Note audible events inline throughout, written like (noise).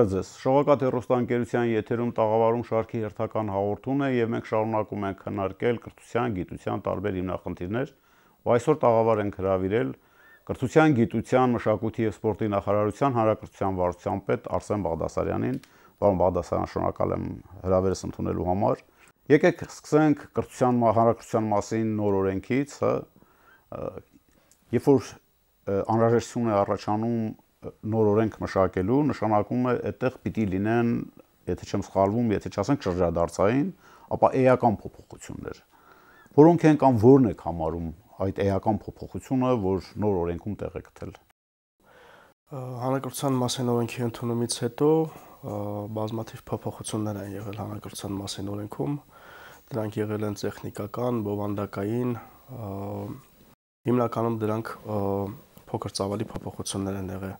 Բարև ձեզ։ Շողակաթ հեռուստաընկերության եթերում տաղավարում շարքի հերթական հաղորդումն է եւ մենք շարունակում ենք քննարկել կրթության, գիտության տարբեր հիմնախնդիրներ։ Ու այսօր տաղավար ենք հրավիրել կրթության, գիտության, մշակույթի եւ սպորտի նախարարության հանրակրթության վարչության պետ Արսեն Բաղդասարյանին։ Պարոն Բաղդասարյան, շնորհակալ եմ հրավերս ընդունելու համար։ Եկեք սկսենք կրթության հանրակրթության մասին նոր օրենքից, հա։ Երբ որ անհրաժեշտություն է առաջանում նոր օրենք մշակելու, նշանակում է այդտեղ պիտի լինեն, եթե չեմ սխալվում, եթե չասենք շրջադարձային, ապա էական փոփոխություններ։ Որոնք են կամ որն եք համարում այդ էական փոփոխությունը, որ նոր օրենքում տեղ է գտել։ Հանրակրթության մասին օրենքի ընդունումից հետո բազմաթիվ փոփոխություններ են եղել հանրակրթության մասին օրենքում։ Դրանք եղել են տեխնիկական, բովանդակային, հիմնականում դրանք փոքր ծավալի փոփոխություններ են եղել։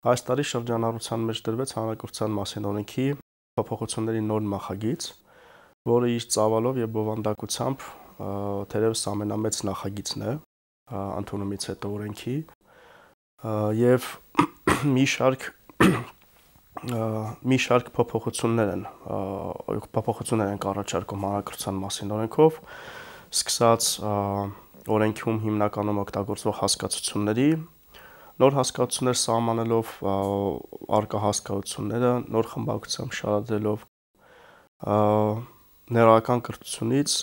Այս տարի շրջանառության մեջ դրվեց հանրակրթության մասին օրենքի փոփոխությունների նոր նախագիծ, որը իր ծավալով եւ բովանդակությամբ թերևս ամենամեծ նախագիծն է ընդունումից հետո օրենքի եւ (clears throat) մի շարք մի շարք փոփոխություններ են փոփոխություններ են առաջարկում հանրակրթության մասին օրենքով սկսած օրենքում հիմնականում օգտագործվող հասկացությունների նոր հասկացություններ սահմանելով արկա հասկացությունները նոր խմբակցությամբ շարադրելով ներառական կրթությունից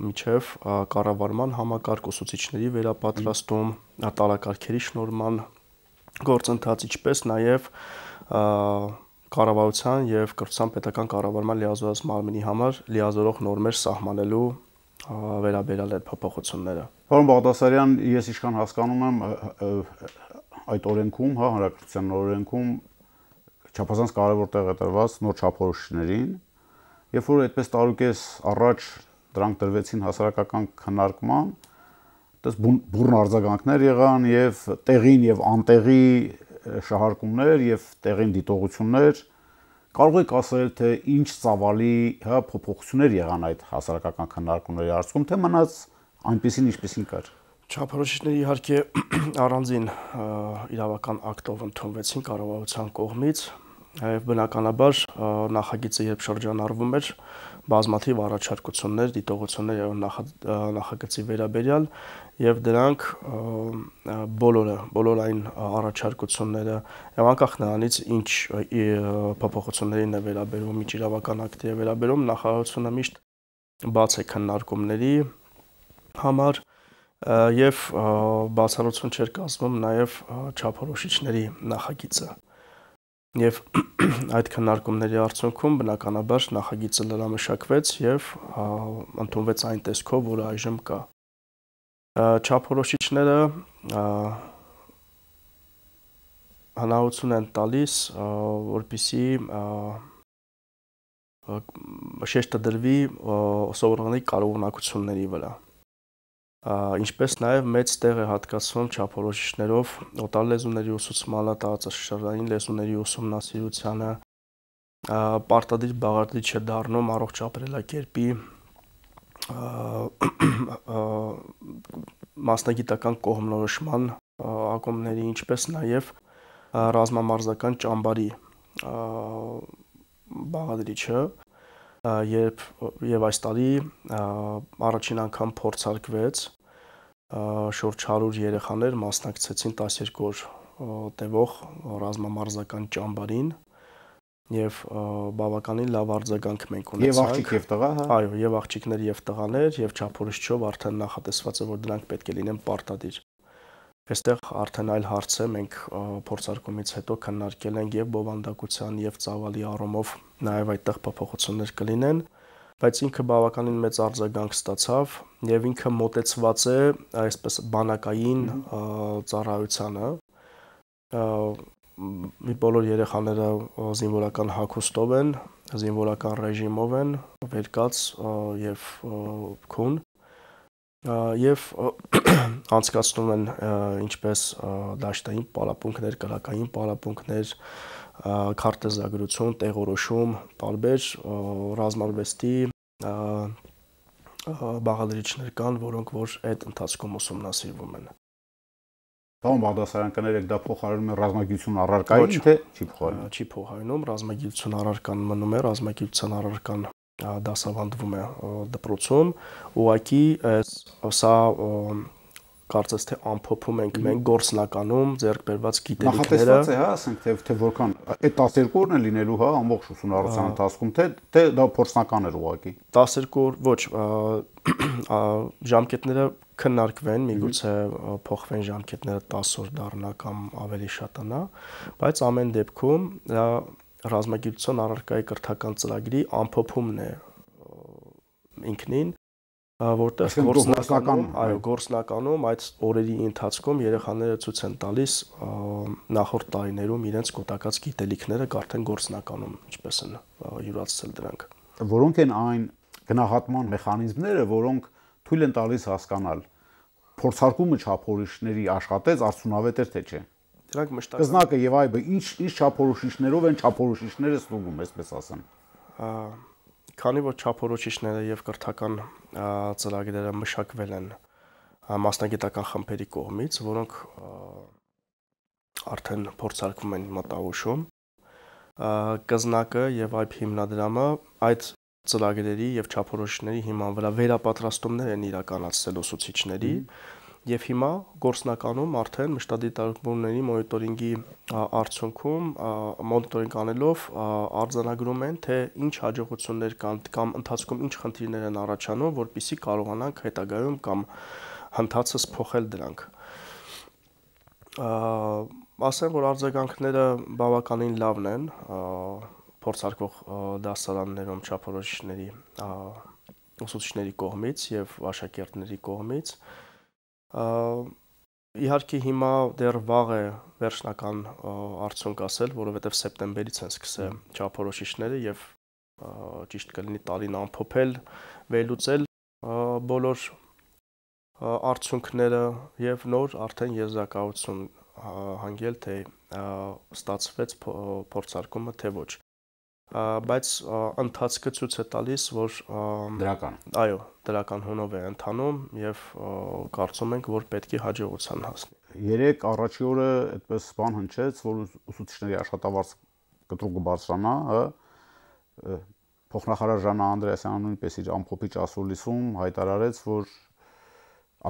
միջև կառավարման համակարգ ուսուցիչների վերապատրաստում, տարակարգերի շնորհման գործընթաց, ինչպես նաև կառավարության եւ կրթության պետական կառավարման լիազորած մարմնի համար լիազորող նորմեր սահմանելու վերաբերյալ այդ փոփոխությունները։ Պարոն Բաղդասարյան, ես ինչքան հասկանում եմ, այդ օրենքում, հա, հանրակրթության օրենքում չափազանց կարևոր տեղ է տրված նոր չափորոշիչներին, երբ որ այդպես տարուկես առաջ դրանք դրվեցին հասարակական քննարկման, այդպես բուրն արձագանքներ եղան եւ տեղին եւ անտեղի շահարկումներ եւ տեղին դիտողություններ կարող եք ասել թե ինչ ծավալի հա փոփոխություններ եղան այդ հասարակական քննարկումների արդյունքում թե մնաց այնպեսին ինչպեսին կար Չափորոշիչները իհարկե (clears throat) առանձին իրավական ակտով ընդունվեցին կառավարության կողմից եւ բնականաբար նախագիծը երբ շրջանառվում էր բազմաթիվ առաջարկություններ, դիտողություններ եւ նախագծի վերաբերյալ եւ դրանք բոլորը, բոլոր այն առաջարկությունները եւ անկախ նրանից ինչ փոփոխություններին է վերաբերում, ինչ իրավական ակտի է վերաբերում, նախարարությունը միշտ բաց է քննարկումների համար եւ բացառություն չէր կազմում նաեւ չափորոշիչների նախագիծը։ Եվ (clears throat) այդ քննարկումների արդյունքում բնականաբար նախագիծը լրամշակվեց եւ ընդունվեց այն տեսքով, որը այժմ կա։ Չափորոշիչները հնարավորություն են տալիս, որպիսի շեշտը դրվի սովորողների կարողունակությունների վրա ինչպես նաև մեծ տեղ է հատկացվում չափորոշիչներով օտար լեզուների ուսուցմանը, տարածաշրջանային լեզուների ուսումնասիրությանը, պարտադիր բաղադրիչ է դառնում առողջ ապրելակերպի մասնագիտական կողմնորոշման ակումբների, ինչպես նաև ռազմամարզական ճամբարի բաղադրիչը, երբ եւ այս տարի առաջին անգամ փորձարկվեց շուրջ 100 երեխաներ մասնակցեցին 12 օր տևող ռազմամարզական ճամբարին եւ բավականին լավ արձագանք մենք ունեցանք։ Եվ աղջիկ եւ տղա, հա։ Այո, եւ աղջիկներ եւ տղաներ եւ չափորոշչով արդեն նախատեսված է որ դրանք պետք է լինեն պարտադիր։ Այստեղ արդեն այլ հարց է, մենք փորձարկումից հետո քննարկել ենք եւ բովանդակության եւ ծավալի առումով նաեւ այդտեղ փոփոխություններ կլինեն, բայց ինքը բավականին մեծ արձագանք ստացավ եւ ինքը մոտեցված է այսպես բանակային ծառայությանը մի բոլոր երեխաները զինվորական հագուստով են, զինվորական ռեժիմով են, վերկաց եւ քուն եւ (clears throat) անցկացնում են ինչպես դաշտային պարապմունքներ, կրակային պարապմունքներ, քարտեզագրություն, տեղորոշում, տարբեր ռազմարվեստի բաղադրիչներ կան, որոնք որ այդ ընթացքում ուսումնասիրվում են։ Բան Բաղդասարյան կներեք դա փոխարինում է ռազմագիտություն առարկային, թե չի փոխարինում։ Չի փոխարինում, ռազմագիտություն առարկան մնում է, ռազմագիտության առարկան դասավանդվում է դպրոցում, ուղղակի սա կարծես թե ամփոփում ենք մենք գործնականում ձեռք բերված գիտելիքները։ Նախատեսված է, հա, ասենք թե թե որքան այդ 12 օրն է լինելու, հա, ամբողջ ուսումնառության ընթացքում, թե թե դա փորձնական էր ուղղակի։ 12 օր, ոչ, ժամկետները քննարկվեն, միգուցե փոխվեն ժամկետները 10 օր դառնա կամ ավելի շատանա, բայց ամեն դեպքում ռազմագիտության առարկայի կրթական ծրագրի ամփոփումն է ինքնին որտեղ գործնականում, այո, գործնականում այդ օրերի ընթացքում երեխաները ցույց են տալիս նախորդ տարիներում իրենց կոտակած գիտելիքները կարթեն գործնականում ինչպես են յուրացել դրանք։ Որոնք են այն գնահատման մեխանիզմները, որոնք թույլ են տալիս հասկանալ փորձարկումը չափորոշիչների աշխատեց արդյունավետ էր թե չէ։ Դրանք մշտական Կզնակը եւ այբը ինչ ինչ չափորոշիչներով են չափորոշիչները ստուգում, այսպես ասեմ։ Քանի որ չափորոշիչները եւ կրթական ծրագրերը մշակվել են մասնագիտական խմբերի կողմից, որոնք արդեն փորձարկվում են մտահուշում, կզնակը եւ այբ հիմնադրամը այդ ծրագրերի եւ չափորոշիչների հիման վրա վերապատրաստումներ են իրականացրել ուսուցիչների Եվ հիմա գործնականում արդեն մշտադիտարկումների մոնիտորինգի արդյունքում մոնիտորինգ անելով արձանագրում են, թե ինչ հաջողություններ կան կամ ընթացքում ինչ խնդիրներ են առաջանում, որpիսի կարողանանք հետագայում կամ հնդածս փոխել դրանք ասեմ, որ արձագանքները բավականին լավն են փորձարկող դասարաններում չափորոշիչների ուսուցիչների կողմից եւ աշակերտների կողմից Իհարկե հիմա դեռ վաղ է վերջնական արդյունք ասել, որովհետև սեպտեմբերից են սկսել չափորոշիչները եւ ճիշտ կլինի տարին ամփոփել, վերլուծել բոլոր արդյունքները եւ նոր արդեն եզրակացություն հանգել թե ստացվեց փորձարկումը թե ոչ բայց ընթացքը ցույց է տալիս, որ դրական։ Այո, դրական հունով է ընթանում եւ կարծում ենք, որ պետք է հաջողության հասնի։ Երեք առաջի օրը այդպես բան հնչեց, որ ուսուցիչների աշխատավարձ կտրուկը բարձրանա, հա փոխնախարար Ժանա Անդրեասյանը նույնպես իր ամփոփիչ ասուլիսում հայտարարեց, որ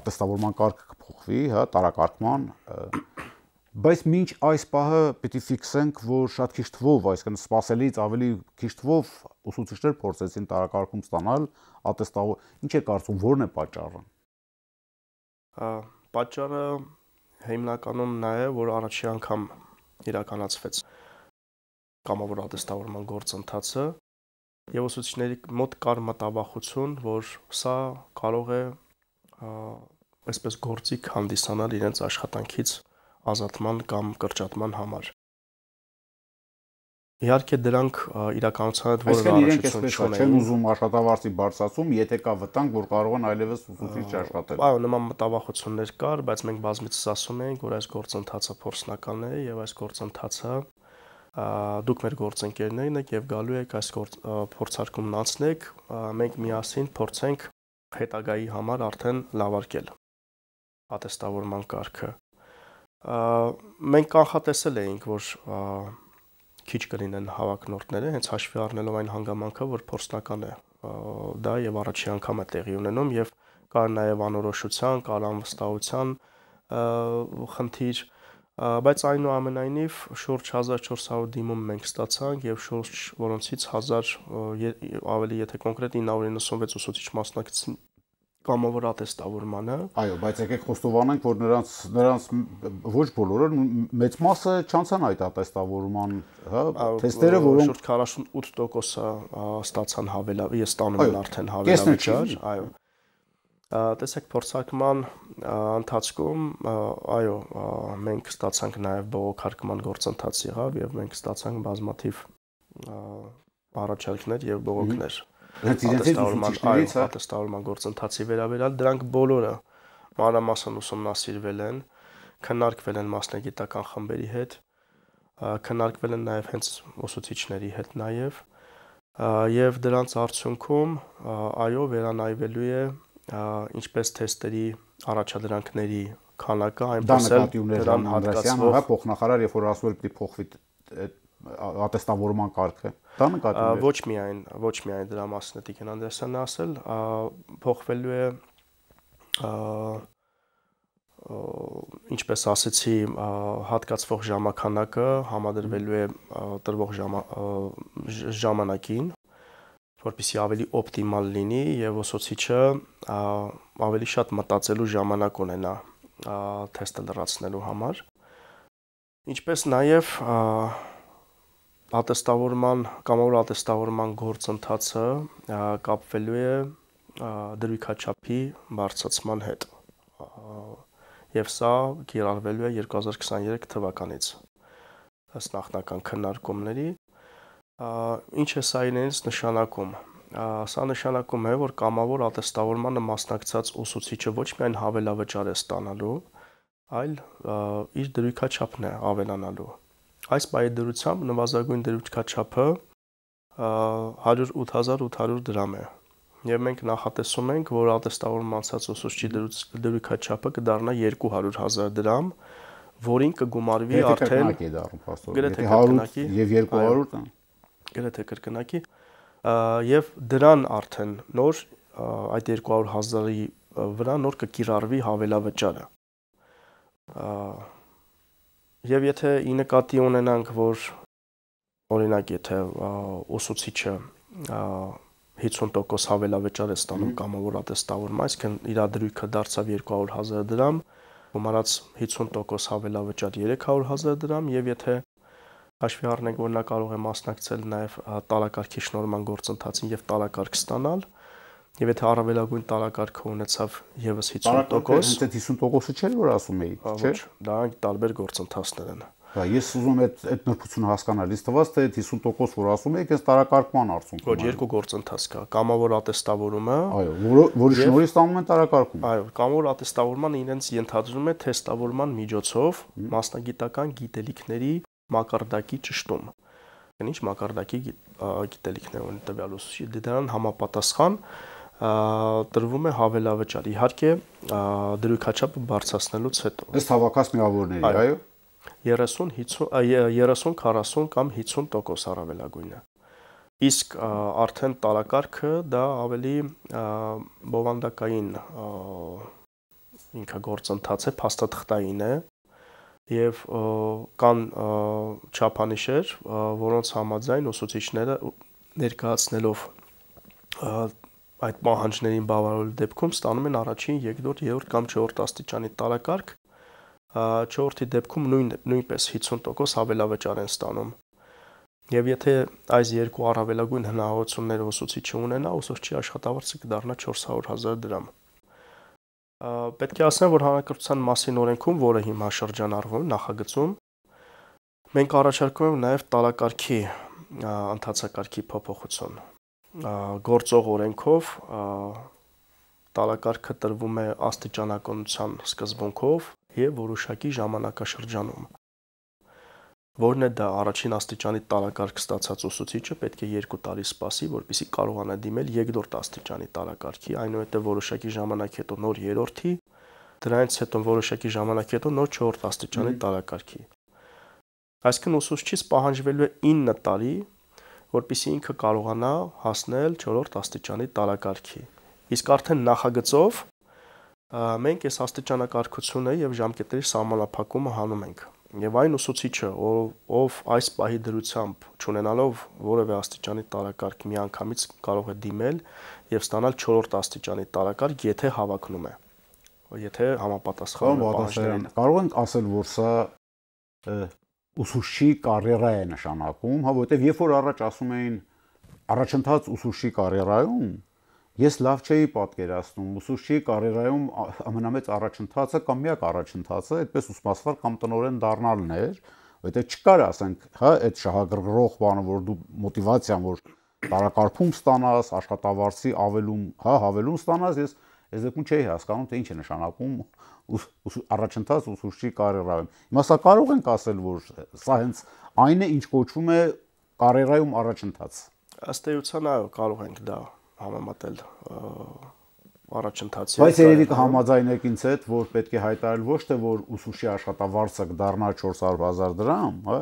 ատեստավորման կարգը կփոխվի, հա, տարակարգման Բայց մինչ այս պահը պիտի ֆիքսենք, որ շատ քիչ թվով, այսինքն սпасելից ավելի քիչ թվով ուսուցիչներ փորձեցին տարակարգում ստանալ ատեստավոր։ Ինչ է կարծում, ո՞րն է պատճառը։ Պատճառը հիմնականում նա է, որ առաջի անգամ իրականացվեց կամավոր ատեստավորման գործընթացը եւ ուսուցիչների մոտ կար մտավախություն, որ սա կարող է այսպես գործիք հանդիսանալ իրենց աշխատանքից ազատման կամ կրճատման համար։ Իհարկե դրանք իրականության հետ որևէ առնչություն չունեն։ Չեն ուզում աշխատավարձի բարձրացում, եթե կա վտանգ, որ կարող են այլևս ուսուցիչ աշխատել։ Այո, նման մտավախություններ կար, բայց մենք բազմիցս ասում ենք, որ այս գործընթացը փորձնական է եւ այս գործընթացը դուք մեր գործընկերներն եք եւ գալու եք այս փորձարկումն անցնեք, մենք միասին փորձենք հետագայի համար արդեն լավարկել ատեստավորման կարգը մենք կանխատեսել էինք, որ քիչ կլինեն հավակնորդները, հենց հաշվի առնելով այն հանգամանքը, որ փորձնական է դա եւ առաջի անգամ է տեղի ունենում եւ կար նաեւ անորոշության, կար անվստահության խնդիր, բայց այնուամենայնիվ շուրջ 1400 դիմում մենք ստացանք եւ շուրջ որոնցից 1000 ավելի եթե կոնկրետ 996 ուսուցիչ մասնակից կամավոր ատեստավորմանը։ Այո, բայց եկեք խոստովանենք, որ նրանց նրանց ոչ բոլորը մեծ մասը չանցան այդ ատեստավորման, հա, թեստերը, որոնք շուրջ 48%-ը ստացան հավելավ, ես ստանում եմ արդեն հավելավճար, այո։ Տեսեք փորձարկման ընթացքում, այո, մենք ստացանք նաև բողոքարկման գործընթաց եղավ եւ մենք ստացանք բազմաթիվ առաջարկներ եւ բողոքներ Հենց իրենցից ուսուցիչներից հա ատեստավորման գործընթացի վերաբերյալ դրանք բոլորը մանրամասն ուսումնասիրվել են, քննարկվել են մասնագիտական խմբերի հետ, քննարկվել են նաև հենց ուսուցիչների հետ նաև եւ դրանց արդյունքում այո վերանայվելու է ինչպես թեստերի առաջադրանքների քանակը այնպես էլ դրան հատկացվող հա փոխնախարար երբ որ ասում էր պիտի փոխվի ատեստավորման կարգը դա նկատի ունի ոչ միայն ոչ միայն դրա մասին է Տիկին Անդրեսյանն ասել փոխվելու է ինչպես ասեցի հատկացվող ժամանակը համադրվելու է տրվող ժամանակին որպեսզի ավելի օպտիմալ լինի եւ ոսոցիչը ավելի շատ մտածելու ժամանակ ունենա թեստը լրացնելու համար ինչպես նաեւ ատեստավորման կամավոր ատեստավորման գործընթացը կապվելու է դրույքաչափի բարձրացման հետ եւ սա կիրառվելու է 2023 թվականից ըստ նախնական քննարկումների Ինչ է սա իրենից նշանակում։ Սա նշանակում է, որ կամավոր ատեստավորմանը մասնակցած ուսուցիչը ոչ միայն հավելավճար է ստանալու, այլ իր դրույքաչափն է ավելանալու։ Այս բայդրությամբ նվազագույն դրույքաչափը 108800 դրամ է։ Եվ մենք նախատեսում ենք, որ ատեստավորման անցած ուսուցչի դրույքաչափը կդառնա 200.000 դրամ, որին կգումարվի արդեն գրեթե կրկնակի եւ 200 տան գրեթե կրկնակի եւ դրան արդեն նոր այդ 200.000-ի վրա նոր կկիրառվի հավելավճարը եւ եթե ի նկատի ունենանք որ օրինակ եթե ուսուցիչը 50% հավելավճար է ստանում կամավոր ատեստավորում, այսինքն իր դրույքը դարձավ 200.000 դրամ, գումարած 50% հավելավճար 300.000 դրամ եւ եթե հաշվի առնենք, որ նա կարող է մասնակցել նաև տարակարգի շնորհման գործընթացին եւ տարակարգ ստանալ, եւ եթե առավելագույն տարակարգը ունեցավ եւս 50%, հենց այդ 50%-ը չէր որ ասում էի, չէ՞։ Դա տարբեր գործընթացներ են։ Հա, ես ուզում եմ այդ այդ նրբությունը հասկանալ։ Իսկ թվաց թե այդ 50% որ ասում եք, այս տարակարգման արդյունքում։ Ոչ, երկու գործընթաց կա։ Կամավոր ատեստավորումը։ Այո, որը որի շնորհիվ ստանում են տարակարգում։ Այո, կամավոր ատեստավորմանը իրենց ենթադրում է թեստավորման միջոցով մասնագիտական գիտելիքների մակարդակի ճշտում։ Ինչ մակարդակի գիտելիքներ ունի տվյալ ուսուցիչ, դե դրան համապատասխան տրվում է հավելավճար։ Իհարկե դրույքաչափը բարձրացնելուց հետո։ Ըստ հավաքած միավորների, այո։ 30 50 30 40 կամ 50% առավելագույնը։ Իսկ արդեն տարակարգը դա ավելի բովանդակային ինքա գործընթաց է, փաստաթղթային է, եւ կան չափանիշեր, որոնց համաձայն ուսուցիչները ներկայացնելով այդ պահանջներին բավարարելու դեպքում ստանում են առաջին, երկրորդ, երրորդ կամ չորրորդ աստիճանի տարակարգ, չորրորդի դեպքում նույն նույնպես 50% հավելավճար են ստանում։ Եվ եթե այս երկու առավելագույն հնարավորությունները ուսուցիչը ունենա, ուսուցչի աշխատավարձը կդառնա 400.000 դրամ պետք է ասեմ, որ հանրակրթության մասին օրենքում, որը հիմա շրջանառվում նախագծում, մենք առաջարկում ենք նաև տարակարգի ընթացակարգի փոփոխություն։ Գործող օրենքով տարակարգը տրվում է աստիճանականության սկզբունքով եւ որոշակի ժամանակաշրջանում որն է դա առաջին աստիճանի տարակարգ ստացած ուսուցիչը պետք է 2 տարի սպասի, որպեսզի կարողանա դիմել երկրորդ աստիճանի տարակարգի, այնուհետև որոշակի ժամանակ հետո նոր երրորդի, դրանից հետո որոշակի ժամանակ հետո նոր 4 աստիճանի տարակարգի։ Այսինքն ուսուցչից պահանջվելու է 9 տարի, որպեսզի ինքը կարողանա հասնել 4 աստիճանի տարակարգի։ Իսկ արդեն նախագծով մենք այս աստիճանակարգությունը եւ ժամկետների սահմանափակումը հանում ենք Եվ այն ուսուցիչը, ով, ով այս պահի դրությամբ ճանենալով որևէ աստիճանի տարակարգ միանգամից կարող է դիմել եւ ստանալ 4-րդ աստիճանի տարակարգ, եթե հավակնում է։ Եթե համապատասխանում է պահանջներին։ Կարող ենք ասել, որ սա ուսուցչի կարիերա է նշանակում, հա, որովհետեւ երբ որ առաջ ասում էին առաջընթաց ուսուցչի կարիերայում, Ես լավ չէի պատկերացնում ուսուցչի կարիերայում ամենամեծ առաջընթացը կամ միակ առաջընթացը այդպես ուսմասվար կամ տնորեն դառնալն էր, որովհետեւ չկար, ասենք, հա, այդ շահագրգռող բանը, որ դու մոտիվացիան, որ տարակարփում ստանաս, աշխատավարձի ավելում, հա, հավելում ստանաս, ես այս դեպքում չէի հասկանում, թե ինչ է նշանակում առաջընթաց ուսուցչի կարիերայում։ Հիմա սա կարող ենք ասել, որ սա հենց այն է, ինչ կոչվում է կարիերայում առաջընթաց։ Ըստ էության այո, կարող ենք դա համեմատել առաջընթացի։ Բայց երևի կհամաձայնեք ինձ հետ, որ պետք է հայտարարել ոչ թե որ ուսուցչի աշխատավարձը կդառնա 400.000 դրամ, հա,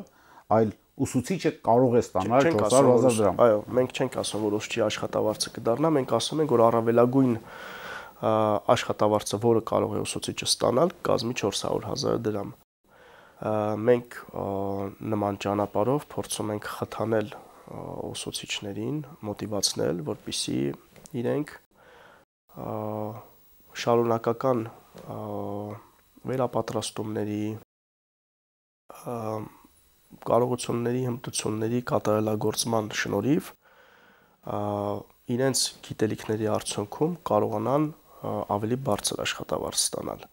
այլ ուսուցիչը կարող է ստանալ 400.000 դրամ։ Այո, մենք չենք ասում, որ ուսուցչի աշխատավարձը կդառնա, մենք ասում ենք, որ առավելագույն աշխատավարձը, որը կարող է ուսուցիչը ստանալ, կազմի 400.000 դրամ։ Մենք նման ճանապարհով փորձում ենք խթանել ուսուցիչներին, մոտիվացնել, որպիսի իրենք շարունակական վերապատրաստումների կարողությունների, հմտությունների կատարելագործման շնորհիվ իրենց գիտելիքների արդյունքում կարողանան ավելի բարձր աշխատավարձ ստանալ։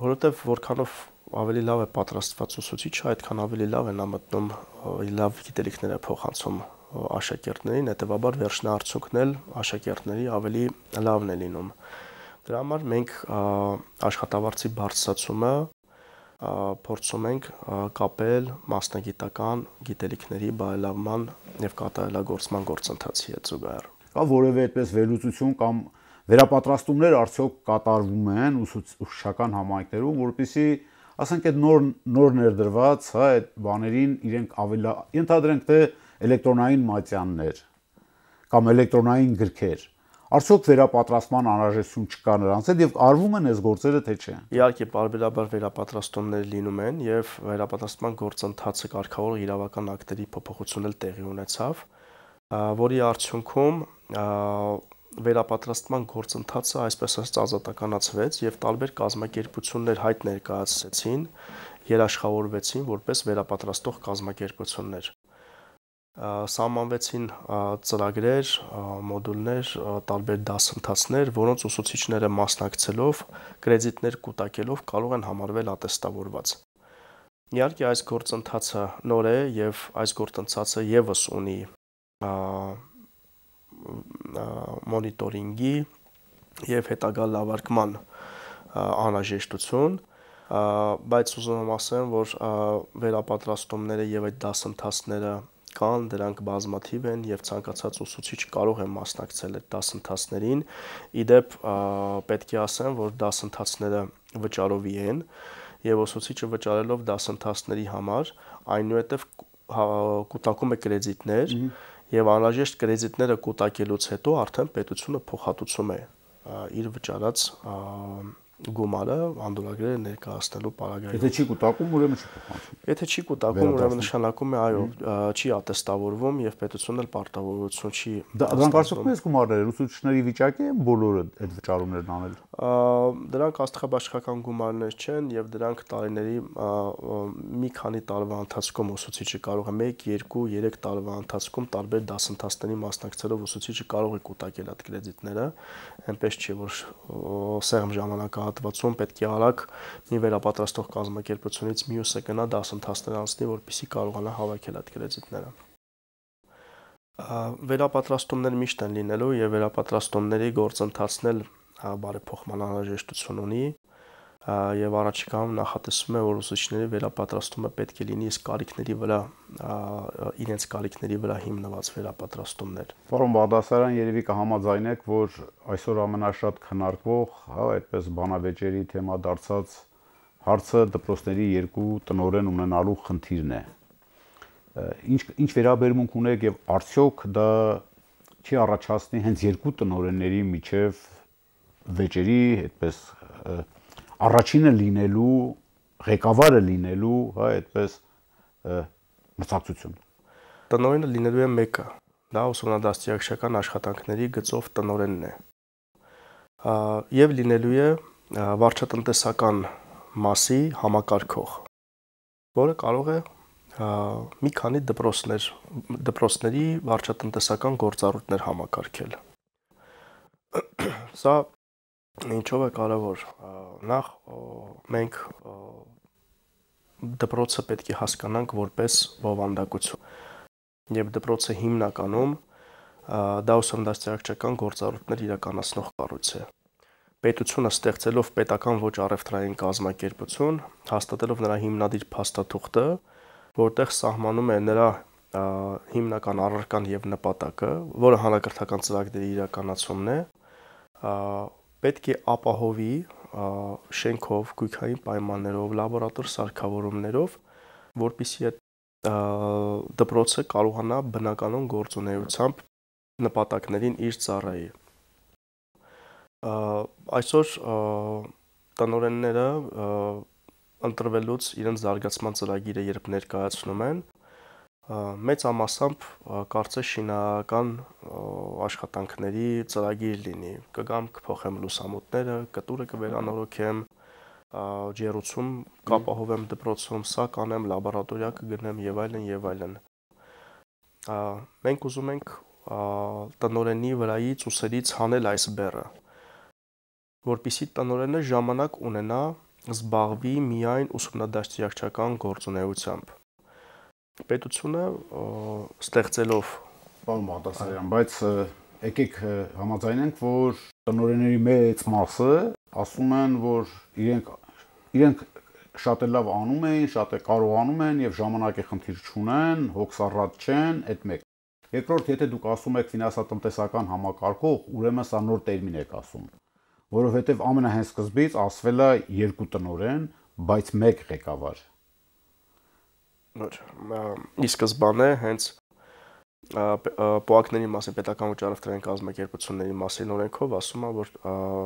Որովհետև որքանով ավելի լավ է պատրաստված ուսուցիչը, այդքան ավելի լավ են ամտնում լավ գիտելիքները փոխանցում աշակերտներին, հետեւաբար վերջնարդյունքն էլ աշակերտների ավելի լավն է լինում։ Դրա համար մենք աշխատավարձի բարձրացումը փորձում ենք կապել մասնագիտական գիտելիքների բարելավման եւ կատարելագործման գործընթացի հետ զուգահեռ։ Կա որևէ այդպես վերլուծություն կամ վերապատրաստումներ արդյոք կատարվում են ուսուցչական համայնքներում, որովհետեւ ասենք այդ նոր նոր ներդրված, հա, այդ բաներին իրենք ավելի ենթադրենք թե էլեկտրոնային մատյաններ կամ էլեկտրոնային գրքեր Արդյոք վերապատրաստման անհրաժեշտություն չկա նրանց հետ եւ արվում են այս գործերը թե չէ։ Իհարկե, բարբերաբար վերապատրաստումներ լինում են եւ վերապատրաստման գործընթացը կարգավորող իրավական ակտերի փոփոխություն էլ տեղի ունեցավ, որի արդյունքում վերապատրաստման գործընթացը այսպես ասած ազատականացվեց եւ տարբեր կազմակերպություններ հայտ ներկայացրեցին, երաշխավորվեցին որպես վերապատրաստող կազմակերպություններ սահմանվեցին ծրագրեր, մոդուլներ, տարբեր դասընթացներ, որոնց ուսուցիչները մասնակցելով, կրեդիտներ կուտակելով կարող են համարվել ատեստավորված։ Իհարկե այս գործընթացը նոր է եւ այս գործընթացը եւս ունի մոնիտորինգի եւ հետագա լավարկման անհրաժեշտություն, բայց ուզում եմ ասեմ, որ վերապատրաստումները եւ այդ դասընթացները կան, դրանք բազմաթիվ են եւ ցանկացած ուսուցիչ կարող է մասնակցել այդ դասընթացներին։ Իդեպ պետք է ասեմ, որ դասընթացները վճարովի են եւ ուսուցիչը վճարելով դասընթացների համար այնուհետև հա, կուտակում է կրեդիտներ եւ անհրաժեշտ կրեդիտները կուտակելուց հետո արդեն պետությունը փոխհատուցում է իր վճարած գումարը անդորագրերը ներկայացնելու պարագայում։ Եթե չի կուտակում, ուրեմն չի փոխանցում։ Եթե չի կուտակում, ուրեմն նշանակում է, այո, չի ատեստավորվում եւ պետությունն էլ պարտավորություն չի։ Դրանք արդյոք մեծ գումարներ ուսուցիչների վիճակի են բոլորը այդ վճարումներն անել։ Դրանք աստղաբաշխական գումարներ չեն եւ դրանք տարիների մի քանի տարվա ընթացքում ուսուցիչը կարող է 1, 2, 3 տարվա ընթացքում տարբեր դասընթացների մասնակցելով ուսուցիչը կարող է կուտակել այդ կրեդիտները, այնպես չի որ սեղմ ժամանակահատվածում հատվածում պետք է արագ մի վերապատրաստող կազմակերպությունից մյուսը գնա դասընթացներ անցնի, որպեսզի կարողանա հավաքել այդ կրեդիտները։ Վերապատրաստումներ միշտ են լինելու եւ վերապատրաստումների գործընթացն էլ բարեփոխման անհրաժեշտություն ունի եւ առաջիկայում նախատեսվում է որ ուսուցիչների վերապատրաստումը պետք է լինի իսկ կարիքների վրա իրենց կարիքների վրա հիմնված վերապատրաստումներ։ Պարոն Բադասարյան, երևի կհամաձայնեք, որ այսօր ամենաշատ քննարկվող, հա, այդպես բանավեճերի թեմա դարձած հարցը դպրոցների երկու տնորեն ունենալու խնդիրն է։ Ինչ ինչ վերաբերմունք ունեք եւ արդյոք դա չի առաջացնի հենց երկու տնորենների միջև վեճերի, այդպես առաջինը լինելու, ղեկավարը լինելու, հա, այդպես մրցակցություն։ Տնօրենը լինելու է մեկը, դա ուսումնադաստիարակչական աշխատանքների գծով տնօրենն է։ Եվ լինելու է վարչատնտեսական մասի համակարգող, որը կարող է մի քանի դպրոցներ դպրոցների վարչատնտեսական գործառույթներ համակարգել։ Սա Ինչով է կարևոր։ Նախ մենք դպրոցը պետք է հասկանանք որպես բովանդակություն։ Եվ դպրոցը հիմնականում դա ուսումնասիրական գործառույթներ իրականացնող կառույց է։ Պետությունը ստեղծելով պետական ոչ առևտրային կազմակերպություն, հաստատելով նրա հիմնադիր փաստաթուղթը, որտեղ սահմանում է նրա հիմնական առարկան եւ նպատակը, որը հանրակրթական ծրագրերի իրականացումն է, պետք է ապահովի շենքով, գույքային պայմաններով, լաբորատոր սարքավորումներով, որpիսի այդ դպրոցը կարողանա բնականon գործունեությամբ նպատակներին իր ծառայի։ Այսօր տնօրենները ընտրվելուց իրենց զարգացման ծրագիրը երբ ներկայացնում են, մեծ ամասամբ կարծես շինական աշխատանքների ծրագիր լինի։ Կգամ կփոխեմ լուսամուտները, կտուրը կվերանորոգեմ, ջերուցում կապահովեմ դպրոցում, սա կանեմ, լաբորատորիա կգնեմ եւ այլն եւ այլն։ Մենք ուզում ենք տնորենի վրայից ուսերից հանել այս բեռը, որpիսի տնորենը ժամանակ ունենա զբաղվի միայն ուսումնադաստիարակչական գործունեությամբ։ Պետությունը ստեղծելով պարոն Բաղդասարյան, բայց եկեք համաձայնենք, որ տնօրենների մեծ մասը ասում են, որ իրենք իրենք շատ է լավ անում էին, շատ է կարողանում են եւ ժամանակի խնդիր չունեն, հոգսառատ չեն, այդ մեկ։ Երկրորդ, եթե դուք ասում եք ֆինանսատնտեսական համակարգող, ուրեմն սա նոր տերմին եք ասում որովհետև ամենահեն սկզբից ասվել է երկու տնորեն, բայց մեկ ղեկավար։ Որ ի սկզբանե հենց պոակների մասին պետական վճարովտրային կազմակերպությունների մասին օրենքով ասում է, որ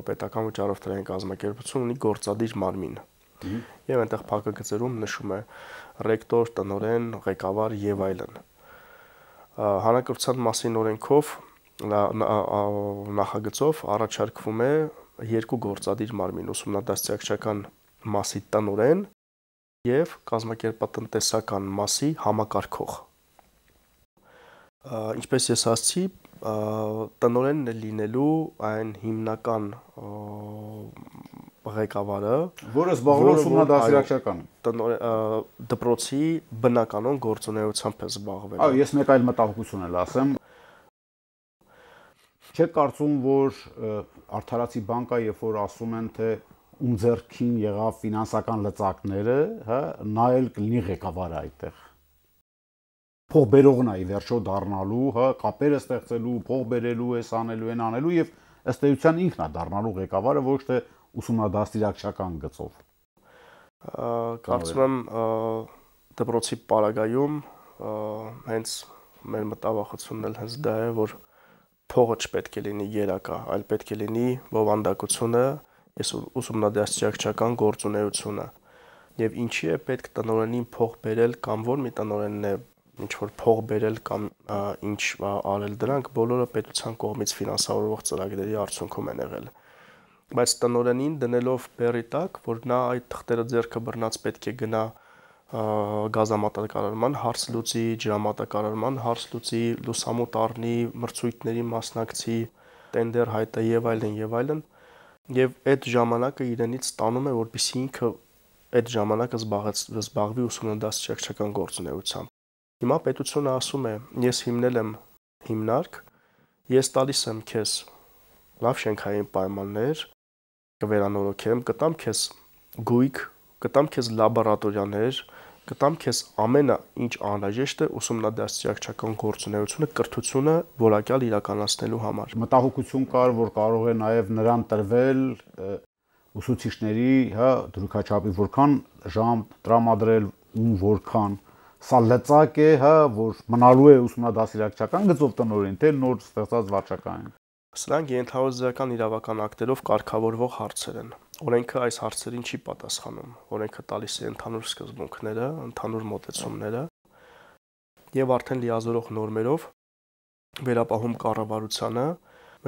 պետական վճարովտրային կազմակերպություն ունի գործադիր մարմին։ Եվ այնտեղ փակագծերում նշում է ռեկտոր, տնորեն, ղեկավար եւ այլն։ Հանրակրթության մասին օրենքով նախագծով առաջարկվում է երկու գործադիր մարմին ուսումնադաստիարակչական մասի տնորեն եւ կազմակերպատնտեսական մասի համակարգող։ Ինչպես ես ասացի, տնորենն է լինելու այն հիմնական ղեկավարը, որը զբաղվում է ուսումնադաստիարակչական տնորեն դպրոցի բնականon գործունեությամբ է զբաղվել։ Այո, ես մեկ այլ մտահոգություն էլ ասեմ, Չեք կարծում, որ արդարացի բանկա, երբ որ ասում են, թե ում ձեռքին եղավ ֆինանսական լծակները, հա, նա էլ կլինի ղեկավարը այդտեղ։ Փող բերողն է ի վերջո դառնալու, հա, կապերը ստեղծելու, փող բերելու, էս անելու, այն անելու եւ ըստ էության ինքն է դառնալու ղեկավարը, ոչ թե ուսումնադաստիարակչական գծով։ Կարծում եմ դպրոցի պարագայում հենց մեր մտավախությունն էլ հենց դա է, որ փողը չպետք է լինի երակա, այլ պետք է լինի բովանդակությունը, ես ուսումնադաստիարակչական գործունեությունը։ Եվ ինչի է պետք տնօրենին փող բերել կամ որ մի տնօրենն է ինչ որ փող բերել կամ ինչ արել դրանք բոլորը պետության կողմից ֆինանսավորվող ծրագրերի արդյունքում են եղել բայց տնօրենին դնելով բերի տակ, որ նա այդ թղթերը ձեռքը բռնած պետք է գնա գազամատակարարման հարց լուծի, ջրամատակարարման հարց լուծի, լուսամուտ առնի, մրցույթների մասնակցի, տենդեր հայտը եւ այլն եւ այլն եւ այդ ժամանակը իրենից ստանում է որպեսզի ինքը այդ ժամանակը զբաղվի ուսումնադաստիարակչական գործունեությամբ։ Հիմա պետությունը ասում է, ես հիմնել եմ հիմնարկ, ես տալիս եմ քեզ լավ շենքային պայմաններ, կվերանորոգեմ, կտամ քեզ գույք, կտամ քեզ լաբորատորիաներ, կտամ քեզ ամենը ինչ անհրաժեշտ է ուսումնադաստիարակչական գործունեությունը, կրթությունը որակյալ իրականացնելու համար։ Մտահոգություն կար, որ կարող է նաև նրան տրվել ուսուցիչների, հա, դրուքաչափի որքան ժամ տրամադրել, ում որքան սա լծակ է, հա, որ մնալու է ուսումնադաստիարակչական գծով տնորեն, թե նոր ստեղծած վարչական։ Սրանք ենթահոսական իրավական ակտերով կարգավորվող հարցեր են։ Օրենքը այս հարցերին չի պատասխանում։ Օրենքը տալիս է ընդհանուր սկզբունքները, ընդհանուր մոտեցումները եւ արդեն լիազորող նորմերով վերապահում կառավարությանը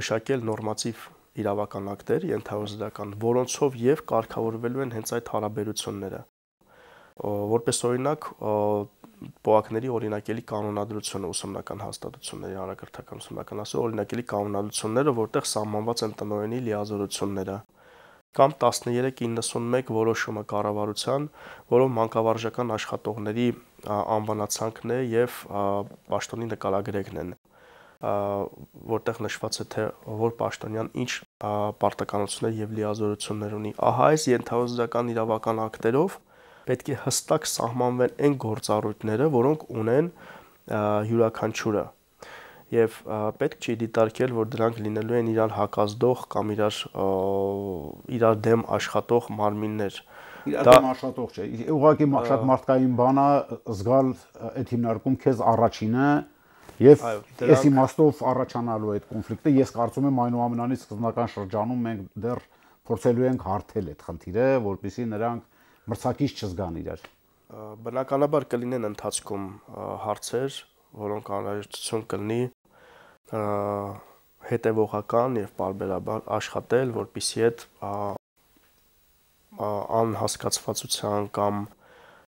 մշակել նորմատիվ իրավական ակտեր ենթահոսական, որոնցով եւ կարգավորվելու են հենց այդ հարաբերությունները։ Որպես օրինակ, պոակների օրինակելի կանոնադրությունը ուսումնական հաստատությունների հանրակրթական ուսումնական ասո օրինակելի կանոնադրությունները, որտեղ սահմանված են տնօրենի լիազորությունները կամ 1391 որոշումը կառավարության, որով մանկավարժական աշխատողների անվանացանքն է եւ պաշտոնի նկարագրեգն են որտեղ նշված է թե որ պաշտոնյան ինչ պարտականություններ եւ լիազորություններ ունի։ Ահա այս ենթահոսական իրավական ակտերով պետք է հստակ սահմանվեն այն գործառույթները, որոնք ունեն յուրաքանչյուրը եւ պետք չի դիտարկել, որ դրանք լինելու են իրար հակազդող կամ իրար իրար դեմ աշխատող մարմիններ։ Իրար դեմ աշխատող չէ։ Ուղղակի շատ մարդկային բան է զգալ այդ հիմնարկում քեզ առաջինը Եվ այս իմաստով առաջանալու այդ կոնֆլիկտը ես կարծում եմ այնուամենայնիվ սկզբնական շրջանում մենք դեռ փորձելու ենք հարթել այդ խնդիրը, որպեսզի նրանք մրցակից չզգան իրար։ Բնականաբար կլինեն ընթացքում հարցեր, որոնք անհրաժեշտություն կլինի հետևողական եւ բարբերաբար աշխատել, որպիսի այդ անհասկացվածության կամ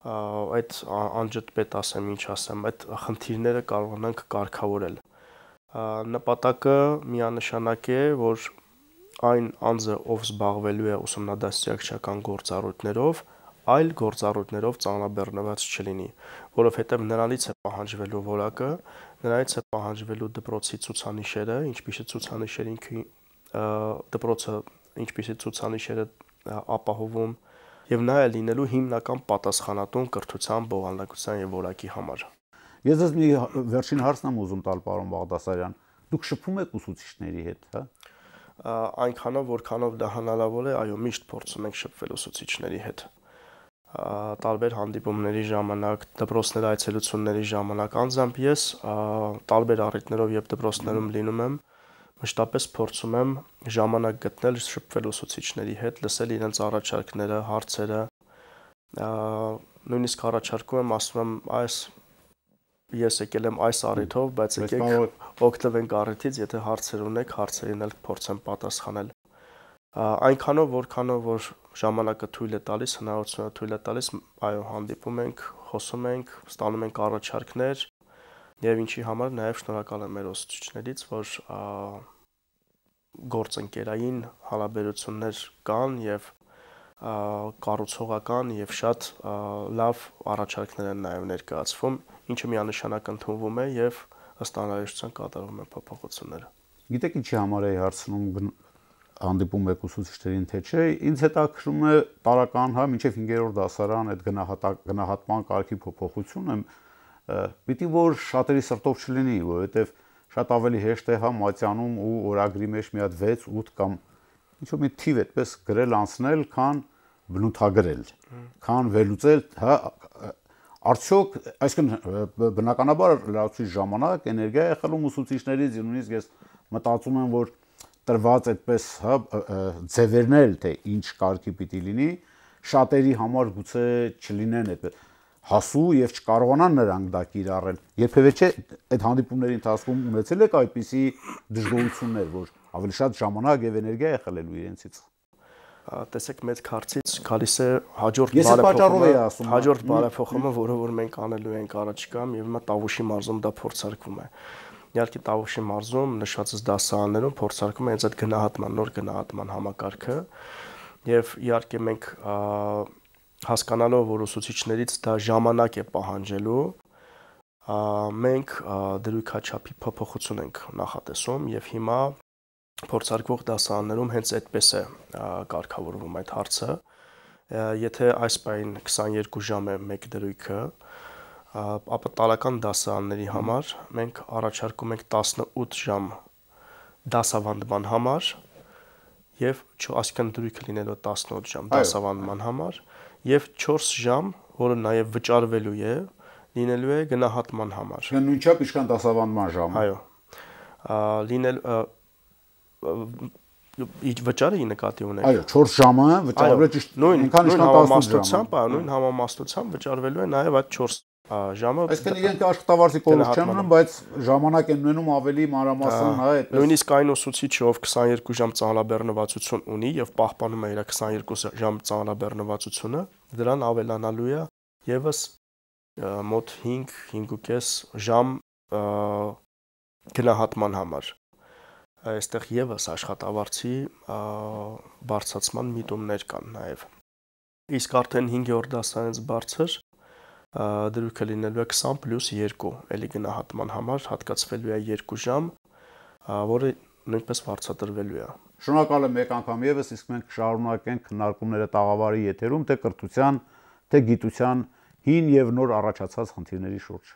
այդ անջտպետ ասեմ, ինչ ասեմ, այդ խնդիրները կարողանանք կարգավորել։ Նպատակը միանշանակ է, որ այն անձը, ով զբաղվելու է ուսումնադաստիարակչական գործառույթներով, այլ գործառույթներով ծանրաբեռնված չլինի, որովհետև նրանից է պահանջվելու որակը, նրանից է պահանջվելու դպրոցի ցուցանիշերը, ինչպիսի ցուցանիշեր ինքը դպրոցը ինչպիսի ցուցանիշերը ապահովում եւ նա է լինելու հիմնական պատասխանատուն կրթության, բովանդակության եւ որակի համար։ Ես ես մի վերջին հարցն եմ ուզում տալ պարոն Բաղդասարյան։ Դուք շփվում եք ուսուցիչների հետ, հա? Այնքանով որքանով դա հնարավոր է, այո, միշտ փորձում ենք շփվել ուսուցիչների հետ տարբեր հանդիպումների ժամանակ, դպրոցների այցելությունների ժամանակ անձամբ ես տարբեր առիթներով եւ դպրոցներում լինում եմ, մշտապես փորձում եմ ժամանակ գտնել շփվել ուսուցիչների հետ, լսել իրենց առաջարկները, հարցերը, նույնիսկ առաջարկում եմ, ասում եմ, այս ես եկել եմ այս առիթով, բայց եկեք օգտվենք առիթից, եթե հարցեր ունեք, հարցերին էլ փորձեմ պատասխանել։ Այնքանով, որքանով որ ժամանակը թույլ է տալիս, հնարավորությունը թույլ է տալիս, այո, հանդիպում ենք, խոսում ենք, ստանում ենք առաջարկներ, եւ ինչի համար նաեւ շնորհակալ եմ մեր ուսուցիչներից, որ գործընկերային հարաբերություններ կան եւ կառուցողական եւ շատ լավ առաջարկներ են նաեւ ներկայացվում, ինչը միանշանակ ընդունվում է եւ ըստ անհրաժեշտության կատարվում են փոփոխությունները։ Գիտեք ինչի համար է հարցնում հանդիպում եք ուսուցիչներին թե չէ, ինձ հետաքրում է տարական, հա, մինչև 5-րդ դասարան այդ գնահատական կարգի փոփոխությունը պիտի որ շատերի սրտով չլինի, որովհետև շատ ավելի հեշտ է հա մատյանում ու օրագրի մեջ մի հատ 6-8 կամ ինչ-որ մի թիվ այդպես գրել անցնել, քան բնութագրել, քան վերլուծել, հա արդյոք այսինքն բնականաբար լրացուցիչ ժամանակ էներգիա է խլում ուսուցիչներից, նույնիսկ ես մտածում եմ, որ տրված այդպես հա ձևերնել թե ինչ կարգի պիտի լինի, շատերի համար գուցե չլինեն այդպես հասու եւ չկարողանան նրանք դա կիրառել։ Երբևէ չէ այդ հանդիպումների ընթացքում ունեցել եք այդպիսի դժգոհություններ, որ ավելի շատ ժամանակ եւ էներգիա է խլելու իրենցից տեսեք մեծ քարծից գալիս է հաջորդ բարեփոխումը հաջորդ բարեփոխումը որը որ մենք անելու ենք առաջիկայում եւ հիմա Տավուշի մարզում դա փորձարկվում է իհարկե Տավուշի մարզում նշվածս դասարաններում փորձարկում է հենց այդ գնահատման նոր գնահատման համակարգը եւ իհարկե մենք հասկանալով, որ ուսուցիչներից դա ժամանակ է պահանջելու, մենք դրույքաչափի փոփոխություն ենք նախատեսում եւ հիմա փորձարկվող դասարաններում հենց այդպես է կարգավորվում այդ հարցը։ Եթե այս պայն 22 ժամ է մեկ դրույքը, ապա տարական դասարանների համար մենք առաջարկում ենք 18 ժամ դասավանդման համար եւ այսինքն դրույքը լինելով 18 ժամ դասավանդման համար եւ 4 ժամ, որը նաեւ վճարվելու է, լինելու է գնահատման համար։ Նույնչափ ինչքան դասավանդման ժամը։ Այո։ Լինել իջ վճարի նկատի ունեք։ Այո, 4 ժամը վճարվել ճիշտ նույն նույն համամասնությամբ, նույն համամասնությամբ վճարվելու է նաև այդ 4 ժամը Այսինքն իրենք աշխատավարձի կողմից չեն ունում, բայց ժամանակ են ունենում ավելի մանրամասն, հա, այդպես։ Նույնիսկ այն ուսուցիչը, ով 22 ժամ ծանրաբեռնվածություն ունի եւ պահպանում է իր 22 ժամ ծանրաբեռնվածությունը, դրան ավելանալու է եւս մոտ 5 5.5 ժամ գնահատման համար այստեղ եւս աշխատավարձի բարձրացման միտումներ կան նաեւ իսկ արդեն 5-րդ դասանից բարձր դրույքը լինելու է 20 պլյուս 2, էլի գնահատման համար հատկացվելու է 2 ժամ, որը նույնպես վարձատրվելու է։ Շնորհակալ եմ մեկ անգամ եւս, իսկ մենք շարունակենք քննարկումները տաղավարի եթերում թե կրթության, թե գիտության հին եւ նոր առաջացած խնդիրների շուրջ։